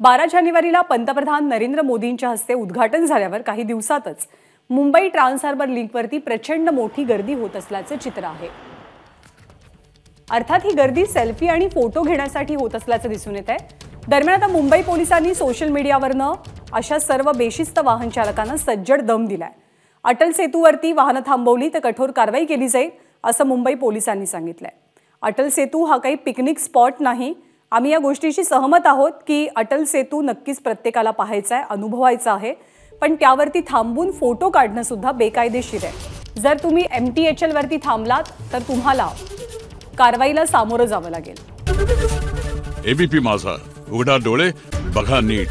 बारा जानेवारीला पंतप्रधान नरेंद्र मोदींच्या हस्ते उद्घाटन झाल्यावर काही दिवसातच मुंबई ट्रान्स हार्बर लिंकवरती प्रचंड मोठी गर्दी होत असल्याचं चित्र आहे. अर्थात ही गर्दी सेल्फी आणि फोटो घेण्यासाठी होत असल्याचं दिसून येत आहे दरम्यान आता मुंबई पोलिसांनी सोशल मीडियावरनं अशा सर्व बेशिस्त वाहन चालकांना सज्जड दम दिलाय. अटल सेतूवरती वाहनं थांबवली तर कठोर कारवाई केली जाईल असं मुंबई पोलिसांनी सांगितलंय. अटल सेतू हा काही पिकनिक स्पॉट नाही आम्ही या गोष्टीशी सहमत आहोत की अटल सेतू नक्कीच प्रत्येकाला पाहायचा आहे अनुभवायचा आहे. पण त्यावरती थांबून फोटो काढणंसुद्धा बेकायदेशीर आहे. जर तुम्ही एम टी एच एलवरती थांबलात तर तुम्हाला कारवाईला सामोरं जावं लागेल. एबीपी माझा. उघडा डोळे बघा नीट.